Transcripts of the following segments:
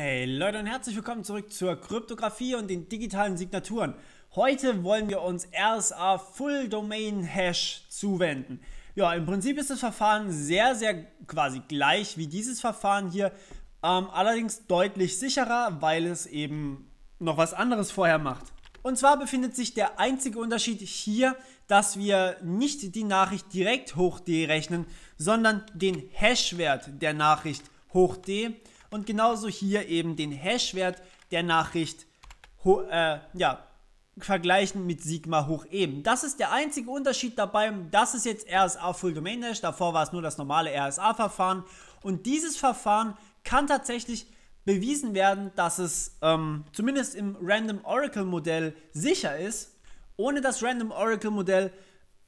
Hey Leute und herzlich willkommen zurück zur Kryptographie und den digitalen Signaturen. Heute wollen wir uns RSA Full Domain Hash zuwenden. Ja, im Prinzip ist das Verfahren sehr, sehr quasi gleich wie dieses Verfahren hier, ähm, allerdings deutlich sicherer, weil es eben noch was anderes vorher macht. Und zwar befindet sich der einzige Unterschied hier, dass wir nicht die Nachricht direkt hoch D rechnen, sondern den Hashwert der Nachricht hoch D und genauso hier eben den Hashwert der Nachricht äh, ja, vergleichen mit Sigma hoch eben. Das ist der einzige Unterschied dabei. Das ist jetzt RSA Full Domain Hash. Davor war es nur das normale RSA-Verfahren. Und dieses Verfahren kann tatsächlich bewiesen werden, dass es ähm, zumindest im Random Oracle Modell sicher ist. Ohne das Random Oracle Modell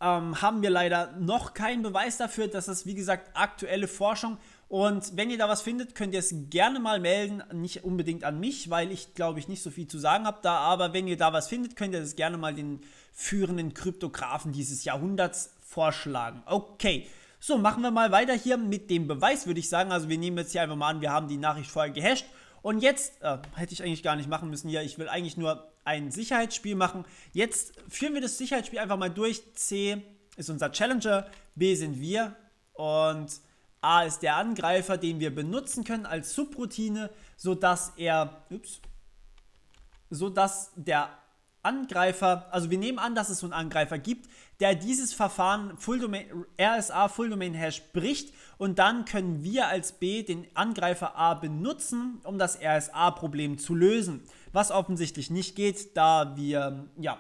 ähm, haben wir leider noch keinen Beweis dafür. Das ist wie gesagt aktuelle Forschung und wenn ihr da was findet, könnt ihr es gerne mal melden. Nicht unbedingt an mich, weil ich glaube ich nicht so viel zu sagen habe da. Aber wenn ihr da was findet, könnt ihr das gerne mal den führenden Kryptografen dieses Jahrhunderts vorschlagen. Okay. So, machen wir mal weiter hier mit dem Beweis, würde ich sagen. Also wir nehmen jetzt hier einfach mal an, wir haben die Nachricht vorher gehasht. Und jetzt, äh, hätte ich eigentlich gar nicht machen müssen hier, ich will eigentlich nur ein Sicherheitsspiel machen. Jetzt führen wir das Sicherheitsspiel einfach mal durch. C ist unser Challenger, B sind wir und A ist der Angreifer, den wir benutzen können als Subroutine, sodass er, ups, sodass der Angreifer, also wir nehmen an, dass es so einen Angreifer gibt, der dieses Verfahren Full Domain, RSA Full Domain Hash bricht und dann können wir als B den Angreifer A benutzen, um das RSA-Problem zu lösen. Was offensichtlich nicht geht, da wir ja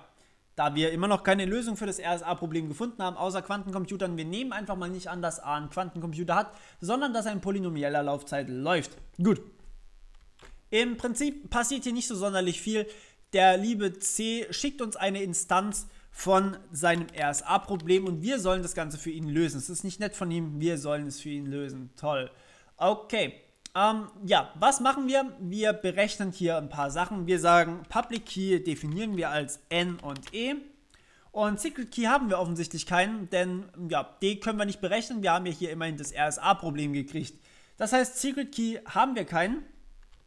da wir immer noch keine Lösung für das RSA-Problem gefunden haben, außer Quantencomputern. Wir nehmen einfach mal nicht an, dass A einen Quantencomputer hat, sondern dass ein polynomieller Laufzeit läuft. Gut. Im Prinzip passiert hier nicht so sonderlich viel. Der liebe C schickt uns eine Instanz von seinem RSA-Problem und wir sollen das Ganze für ihn lösen. Es ist nicht nett von ihm, wir sollen es für ihn lösen. Toll. Okay. Ähm, ja, was machen wir? Wir berechnen hier ein paar Sachen. Wir sagen, Public Key definieren wir als N und E. Und Secret Key haben wir offensichtlich keinen, denn ja, D können wir nicht berechnen. Wir haben ja hier immerhin das RSA-Problem gekriegt. Das heißt, Secret Key haben wir keinen.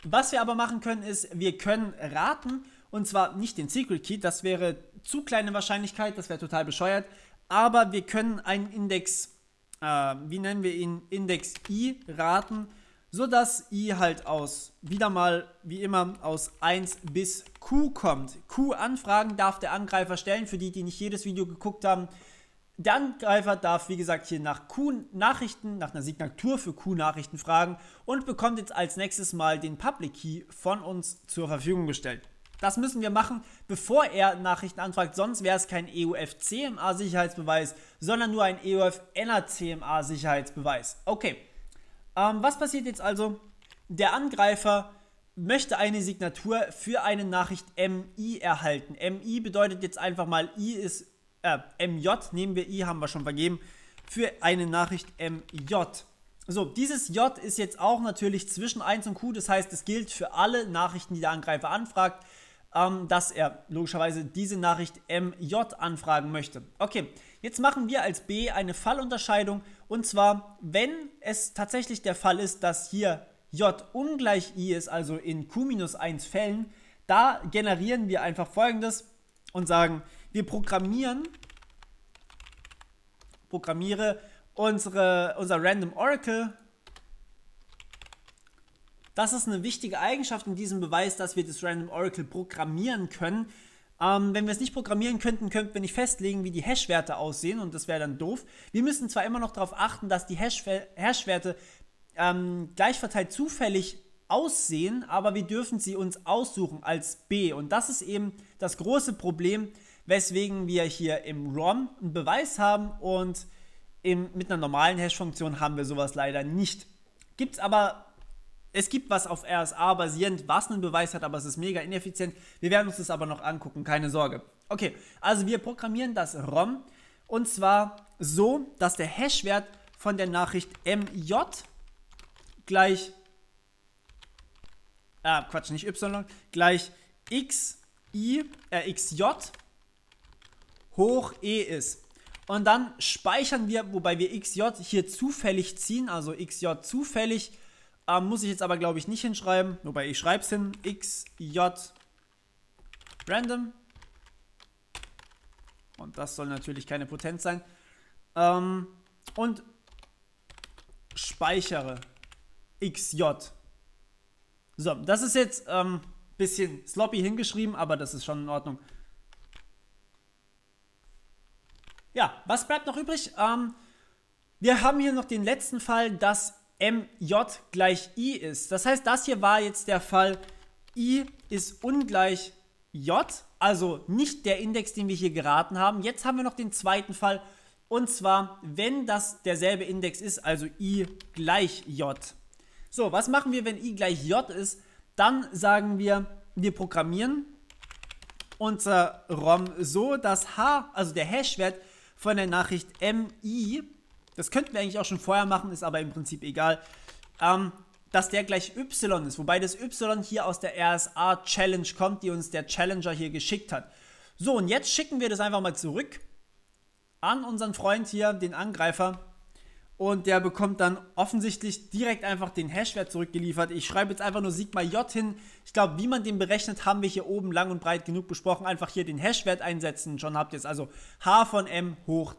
Was wir aber machen können, ist, wir können raten, und zwar nicht den Secret Key, das wäre zu kleine Wahrscheinlichkeit, das wäre total bescheuert, aber wir können einen Index, äh, wie nennen wir ihn, Index I raten, sodass i halt aus, wieder mal wie immer, aus 1 bis q kommt. Q-Anfragen darf der Angreifer stellen, für die, die nicht jedes Video geguckt haben. Der Angreifer darf, wie gesagt, hier nach Q-Nachrichten, nach einer Signatur für Q-Nachrichten fragen und bekommt jetzt als nächstes mal den Public Key von uns zur Verfügung gestellt. Das müssen wir machen, bevor er Nachrichten anfragt, sonst wäre es kein EUF-CMA-Sicherheitsbeweis, sondern nur ein EUF-NA-CMA-Sicherheitsbeweis. Okay. Ähm, was passiert jetzt also? Der Angreifer möchte eine Signatur für eine Nachricht MI erhalten. MI bedeutet jetzt einfach mal, I ist, äh, MJ, nehmen wir I, haben wir schon vergeben, für eine Nachricht MJ. So, dieses J ist jetzt auch natürlich zwischen 1 und Q, das heißt, es gilt für alle Nachrichten, die der Angreifer anfragt, ähm, dass er logischerweise diese Nachricht MJ anfragen möchte. Okay, Jetzt machen wir als B eine Fallunterscheidung und zwar, wenn es tatsächlich der Fall ist, dass hier J ungleich I ist, also in Q-1 Fällen, da generieren wir einfach folgendes und sagen, wir programmieren, programmiere unsere, unser Random Oracle. Das ist eine wichtige Eigenschaft in diesem Beweis, dass wir das Random Oracle programmieren können. Ähm, wenn wir es nicht programmieren könnten, könnten wir nicht festlegen, wie die Hash-Werte aussehen und das wäre dann doof. Wir müssen zwar immer noch darauf achten, dass die Hash-Werte ähm, gleichverteilt zufällig aussehen, aber wir dürfen sie uns aussuchen als B. Und das ist eben das große Problem, weswegen wir hier im ROM einen Beweis haben und im, mit einer normalen Hash-Funktion haben wir sowas leider nicht. Gibt es aber es gibt was auf RSA basierend, was einen Beweis hat, aber es ist mega ineffizient. Wir werden uns das aber noch angucken, keine Sorge. Okay, also wir programmieren das ROM und zwar so, dass der Hashwert von der Nachricht MJ gleich, äh, Quatsch, nicht Y, gleich XI, äh, XJ hoch E ist. Und dann speichern wir, wobei wir XJ hier zufällig ziehen, also XJ zufällig Ähm, muss ich jetzt aber, glaube ich, nicht hinschreiben. Wobei ich schreibe es hin. xj random. Und das soll natürlich keine Potenz sein. Ähm, und speichere xj. So, das ist jetzt ein ähm, bisschen sloppy hingeschrieben, aber das ist schon in Ordnung. Ja, was bleibt noch übrig? Ähm, wir haben hier noch den letzten Fall, dass mj gleich i ist. Das heißt, das hier war jetzt der Fall, i ist ungleich j, also nicht der Index, den wir hier geraten haben. Jetzt haben wir noch den zweiten Fall, und zwar, wenn das derselbe Index ist, also i gleich j. So, was machen wir, wenn i gleich j ist? Dann sagen wir, wir programmieren unser ROM so, dass h, also der Hashwert von der Nachricht mi, das könnten wir eigentlich auch schon vorher machen, ist aber im Prinzip egal, ähm, dass der gleich y ist, wobei das y hier aus der RSA Challenge kommt, die uns der Challenger hier geschickt hat. So, und jetzt schicken wir das einfach mal zurück an unseren Freund hier, den Angreifer. Und der bekommt dann offensichtlich direkt einfach den Hashwert zurückgeliefert. Ich schreibe jetzt einfach nur Sigma J hin. Ich glaube, wie man den berechnet, haben wir hier oben lang und breit genug besprochen. Einfach hier den Hashwert einsetzen. Schon habt ihr es. Also H von M hoch.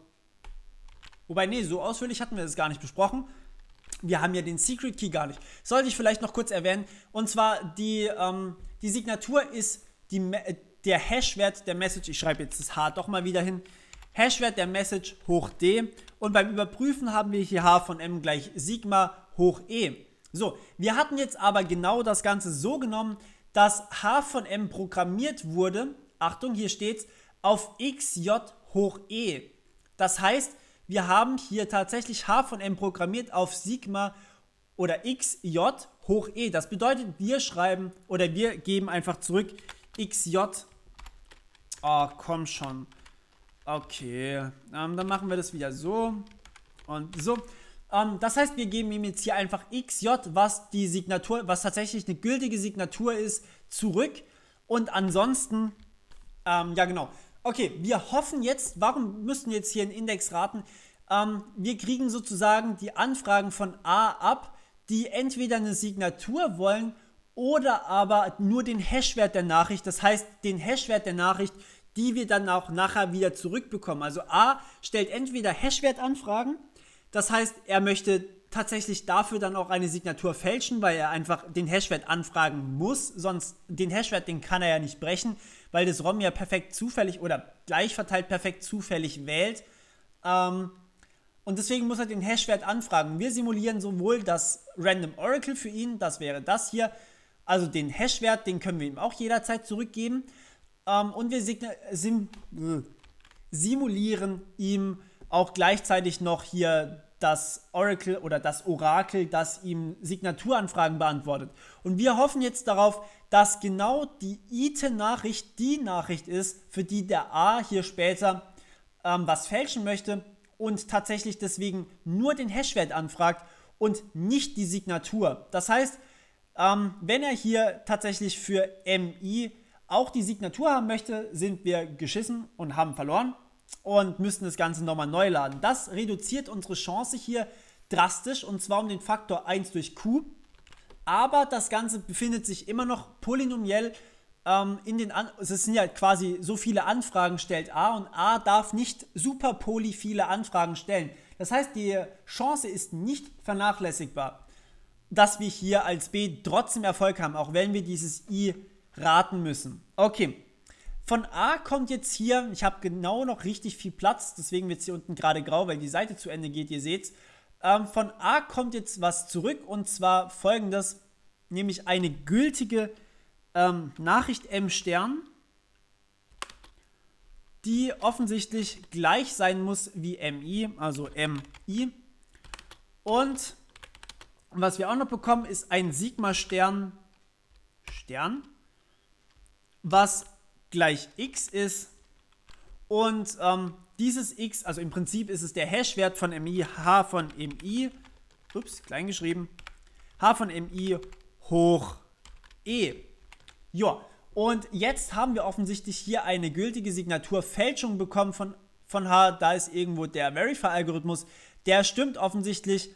Wobei, nee, so ausführlich hatten wir das gar nicht besprochen. Wir haben ja den Secret Key gar nicht. Sollte ich vielleicht noch kurz erwähnen. Und zwar die, ähm, die Signatur ist die, der Hashwert der Message. Ich schreibe jetzt das H doch mal wieder hin. Hashwert der Message hoch D und beim Überprüfen haben wir hier H von M gleich Sigma hoch E. So, wir hatten jetzt aber genau das Ganze so genommen, dass H von M programmiert wurde, Achtung, hier steht's, auf XJ hoch E. Das heißt, wir haben hier tatsächlich H von M programmiert auf Sigma oder XJ hoch E. Das bedeutet, wir schreiben oder wir geben einfach zurück XJ. Oh, komm schon. Okay, ähm, dann machen wir das wieder so und so. Ähm, das heißt, wir geben ihm jetzt hier einfach XJ, was die Signatur, was tatsächlich eine gültige Signatur ist, zurück. Und ansonsten, ähm, ja genau. Okay, wir hoffen jetzt, warum müssen wir jetzt hier einen Index raten? Ähm, wir kriegen sozusagen die Anfragen von A ab, die entweder eine Signatur wollen oder aber nur den Hashwert der Nachricht. Das heißt, den Hashwert der Nachricht die wir dann auch nachher wieder zurückbekommen. Also A stellt entweder Hashwert-Anfragen, das heißt, er möchte tatsächlich dafür dann auch eine Signatur fälschen, weil er einfach den Hashwert anfragen muss, sonst den Hashwert, den kann er ja nicht brechen, weil das ROM ja perfekt zufällig oder gleich verteilt perfekt zufällig wählt. Ähm, und deswegen muss er den Hashwert anfragen. Wir simulieren sowohl das Random Oracle für ihn, das wäre das hier, also den Hashwert, den können wir ihm auch jederzeit zurückgeben. Ähm, und wir sim simulieren ihm auch gleichzeitig noch hier das Oracle oder das Orakel, das ihm Signaturanfragen beantwortet. Und wir hoffen jetzt darauf, dass genau die ITE-Nachricht die Nachricht ist, für die der A hier später ähm, was fälschen möchte und tatsächlich deswegen nur den Hashwert anfragt und nicht die Signatur. Das heißt, ähm, wenn er hier tatsächlich für MI auch die Signatur haben möchte, sind wir geschissen und haben verloren und müssen das Ganze nochmal neu laden. Das reduziert unsere Chance hier drastisch und zwar um den Faktor 1 durch Q. Aber das Ganze befindet sich immer noch polynomiell ähm, in den An es sind ja quasi so viele Anfragen stellt A und A darf nicht super poly viele Anfragen stellen. Das heißt, die Chance ist nicht vernachlässigbar, dass wir hier als B trotzdem Erfolg haben, auch wenn wir dieses I raten müssen. Okay. Von A kommt jetzt hier, ich habe genau noch richtig viel Platz, deswegen wird es hier unten gerade grau, weil die Seite zu Ende geht, ihr seht ähm, Von A kommt jetzt was zurück und zwar folgendes, nämlich eine gültige ähm, Nachricht M Stern, die offensichtlich gleich sein muss wie MI, also MI. Und was wir auch noch bekommen, ist ein Sigma Stern, Stern, was gleich x ist. Und ähm, dieses x, also im Prinzip ist es der Hashwert von mi, h von mi, ups, klein geschrieben, h von mi hoch e. Ja, und jetzt haben wir offensichtlich hier eine gültige Signaturfälschung bekommen von, von h. Da ist irgendwo der Verify-Algorithmus. Der stimmt offensichtlich.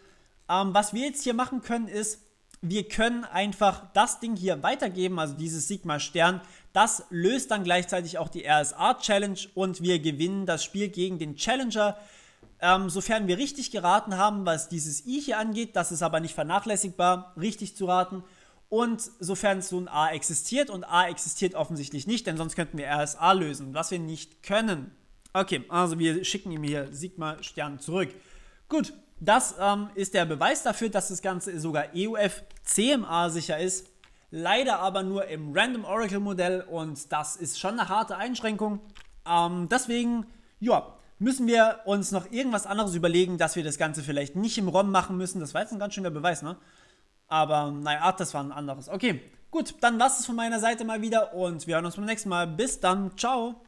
Ähm, was wir jetzt hier machen können, ist, wir können einfach das Ding hier weitergeben, also dieses Sigma Stern. Das löst dann gleichzeitig auch die RSA Challenge und wir gewinnen das Spiel gegen den Challenger. Ähm, sofern wir richtig geraten haben, was dieses I hier angeht, das ist aber nicht vernachlässigbar, richtig zu raten. Und sofern so ein A existiert und A existiert offensichtlich nicht, denn sonst könnten wir RSA lösen, was wir nicht können. Okay, also wir schicken ihm hier Sigma Stern zurück. Gut, das ähm, ist der Beweis dafür, dass das Ganze sogar EUF CMA sicher ist. Leider aber nur im Random Oracle Modell und das ist schon eine harte Einschränkung. Ähm, deswegen, ja, müssen wir uns noch irgendwas anderes überlegen, dass wir das Ganze vielleicht nicht im ROM machen müssen. Das war jetzt ein ganz schöner Beweis, ne? Aber naja, das war ein anderes. Okay, gut, dann war es von meiner Seite mal wieder und wir hören uns beim nächsten Mal. Bis dann, ciao.